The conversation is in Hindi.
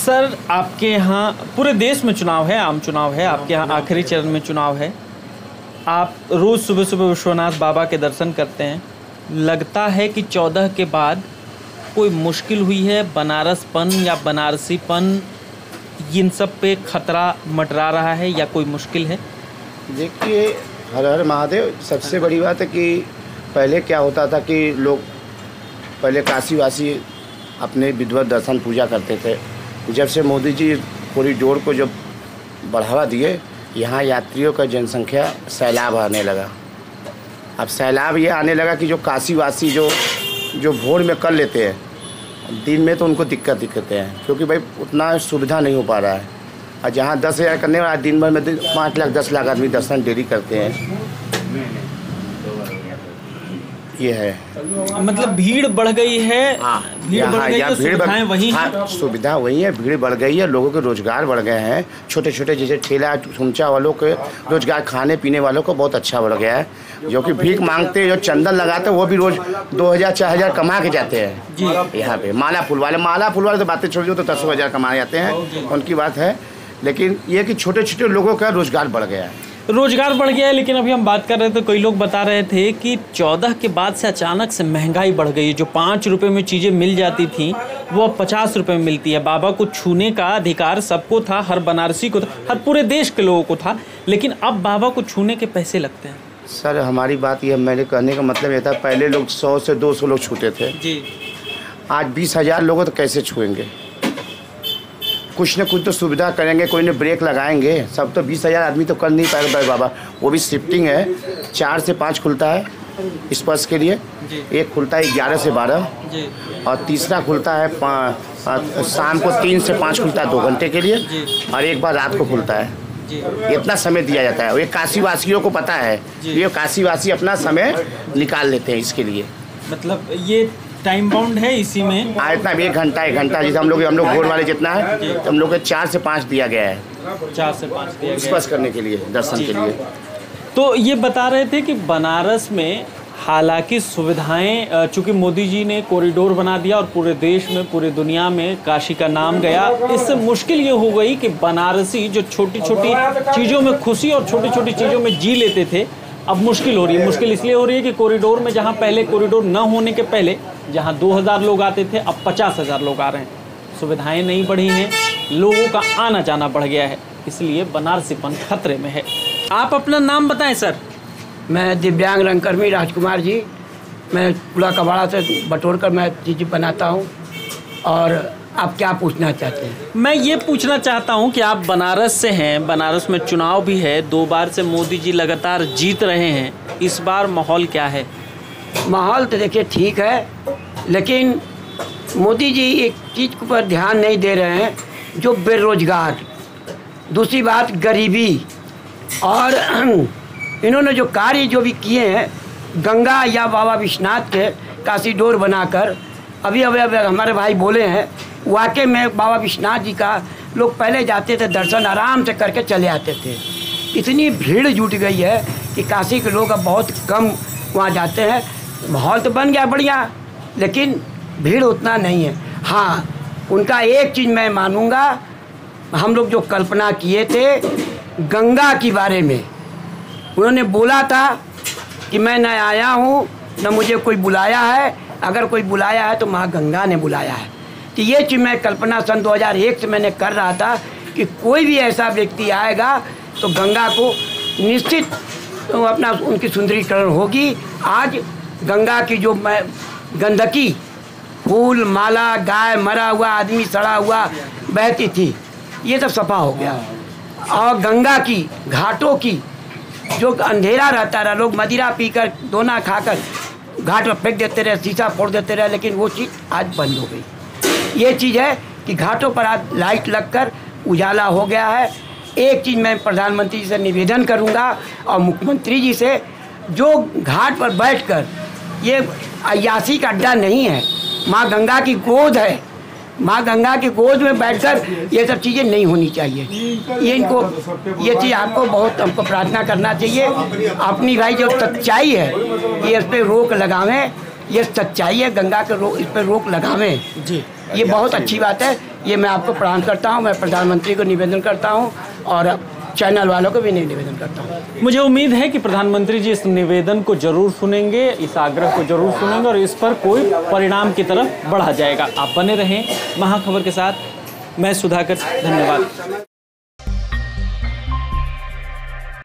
सर, आपके यहाँ पूरे देश में चुनाव है, आम चुनाव है, आपके यहाँ आखिरी चरण में चुनाव है। आप रोज़ सुबह सुबह विश्वनाथ बाबा के दर्शन करते हैं। लगता है कि चौदह के बाद कोई मुश्किल हुई है, बनारसपन या बनारसीपन, इन सब पे खतरा मटरा रहा है या कोई मुश्किल है? देखिए, हर हर महादेव, सबसे बड़ी बात है कि पहले क्या होता था कि लोग पहले काशीवासी अपने विधवत दर्शन पूजा करते थे। जब से मोदी जी कॉरिडोर को जब बढ़ावा दिए, यहाँ यात्रियों का जनसंख्या सैलाब आने लगा। अब सैलाब ये आने लगा कि जो काशीवासी जो जो भोर में कर लेते हैं, दिन में तो उनको दिक्कत दिक्कतें हैं, क्योंकि भाई उतना सुविधा नहीं हो पा रहा है। और जहाँ दस हज़ार करने वाला दिन भर में पाँच लाख, दस लाख आदमी दर्शन डेली करते हैं। ये है। मतलब भीड़ बढ़ गई है हाँ भीड़ बढ़ गई है भीड़ बढ़- वही हैं सुविधा वही है भीड़ बढ़ गई है लोगों के रोज़गार बढ़ गए हैं। छोटे छोटे जैसे ठेला ठुमचा वालों के रोज़गार खाने पीने वालों को बहुत अच्छा बढ़ गया है जो कि भीख मांगते जो चंदन लगाते वो भी रोज दो हज़ार चार हज़ार कमा के जाते हैं। यहाँ पे माला फूल वाले माला फूल वाले तो बातें छोड़ दो तो दस हज़ार कमा जाते हैं उनकी बात है। लेकिन ये कि छोटे छोटे लोगों का रोज़गार बढ़ गया है। रोज़गार बढ़ गया है लेकिन अभी हम बात कर रहे थे कई लोग बता रहे थे कि चौदह के बाद से अचानक से महँगाई बढ़ गई। है जो पाँच रुपये में चीज़ें मिल जाती थी वो अब पचास रुपये में मिलती है। बाबा को छूने का अधिकार सबको था हर बनारसी को था हर पूरे देश के लोगों को था लेकिन अब बाबा को छूने के पैसे लगते हैं। सर हमारी बात यह मेरे कहने का मतलब यह था पहले लोग सौ से दो सौ लोग छूते थे। जी। आज बीस हज़ार लोगों तो कैसे छुएँगे? कुछ ना कुछ तो सुविधा करेंगे कोई ने ब्रेक लगाएँगे। सब तो बीस हज़ार आदमी तो कर नहीं पाएगा भाई बाबा। वो भी शिफ्टिंग है। चार से पाँच खुलता है इस स्पर्श के लिए। एक खुलता है ग्यारह से बारह। और तीसरा खुलता है शाम को तीन से पाँच खुलता है दो घंटे के लिए। और एक बार रात को खुलता है। इतना समय दिया जाता है। ये काशी वासियों को पता है ये काशी वासी अपना समय निकाल लेते हैं इसके लिए। मतलब ये टाइम बाउंड है इसी में। हाँ इतना भी एक घंटा एक घंटा जैसे हम लोग हम लोग भोर वाले जितना है तो हम लोग को चार से पाँच दिया गया है। चार से पाँच दिया गया स्पर्श करने के लिए दर्शन के लिए। तो ये बता रहे थे कि बनारस में हालाँकि सुविधाएँ चूँकि मोदी जी ने कॉरिडोर बना दिया और पूरे देश में पूरे दुनिया में काशी का नाम गया इससे मुश्किल ये हो गई कि बनारसी जो छोटी छोटी चीज़ों में खुशी और छोटी छोटी चीज़ों में जी लेते थे अब मुश्किल हो रही है मुश्किल इसलिए हो रही है कि कॉरिडोर में जहाँ पहले कॉरिडोर न होने के पहले जहाँ 2000 लोग आते थे अब पचास हज़ार लोग आ रहे हैं। सुविधाएँ नहीं बढ़ी हैं लोगों का आना जाना बढ़ गया है इसलिए बनारसीपन खतरे में है। आप अपना नाम बताएँ सर। मैं दिव्यांग रंगकर्मी राजकुमार जी मैं पूरा कबाड़ा से बटोर कर मैं चीज़ बनाता हूँ और आप क्या पूछना चाहते हैं? मैं ये पूछना चाहता हूँ कि आप बनारस से हैं बनारस में चुनाव भी है दो बार से मोदी जी लगातार जीत रहे हैं इस बार माहौल क्या है? माहौल तो देखिए ठीक है लेकिन मोदी जी एक चीज़ पर ध्यान नहीं दे रहे हैं जो बेरोजगार दूसरी बात गरीबी और इन्होंने जो कार्य जो भी किए हैं गंगा या बाबा विश्वनाथ के काशी डोर बनाकर अभी अभी अभी हमारे भाई बोले हैं वाकई में बाबा विश्वनाथ जी का लोग पहले जाते थे दर्शन, आराम से करके चले आते थे। इतनी भीड़ जुट गई है कि काशी के लोग अब बहुत कम वहाँ जाते हैं। माहौल तो बन गया बढ़िया, लेकिन भीड़ उतना नहीं है। हाँ उनका एक चीज़ मैं मानूँगा, हम लोग जो कल्पना किए थे गंगा के बारे में, उन्होंने बोला था कि मैं न आया हूँ, न मुझे कोई बुलाया है, अगर कोई बुलाया है तो माँ गंगा ने बुलाया है। तो ये चीज़ मैं कल्पना सन 2001 से मैंने कर रहा था कि कोई भी ऐसा व्यक्ति आएगा तो गंगा को निश्चित तो अपना उनकी सुंदरीकरण होगी। आज गंगा की जो गंदगी, फूल, माला, गाय, मरा हुआ आदमी, सड़ा हुआ, बहती थी, ये सब सफ़ा हो गया। और गंगा की घाटों की जो अंधेरा रहता रहा, लोग मदिरा पीकर दोना खाकर घाट पर फेंक देते रहे, शीशा फोड़ देते रहे, लेकिन वो चीज़ आज बंद हो गई। ये चीज़ है कि घाटों पर आज लाइट लगकर उजाला हो गया है। एक चीज़ मैं प्रधानमंत्री जी से निवेदन करूँगा और मुख्यमंत्री जी से, जो घाट पर बैठकर ये अयासी का अड्डा नहीं है, माँ गंगा की गोद है, माँ गंगा की गोद में बैठकर ये सब चीज़ें नहीं होनी चाहिए। ये इनको, ये चीज़ आपको बहुत, हमको प्रार्थना करना चाहिए। अपनी भाई जो सच्चाई है, ये इस पर रोक लगावें, ये सच्चाई है, गंगा के रोक इस पर रोक लगावें। जी। ये बहुत अच्छी बात है। ये मैं आपको प्रणाम करता हूँ मैं प्रधानमंत्री को निवेदन करता हूँ और चैनल वालों को भी नहीं निवेदन करता हूँ। मुझे उम्मीद है कि प्रधानमंत्री जी इस निवेदन को ज़रूर सुनेंगे इस आग्रह को ज़रूर सुनेंगे और इस पर कोई परिणाम की तरफ़ बढ़ा जाएगा। आप बने रहें महाखबर के साथ। मैं सुधाकर धन्यवाद।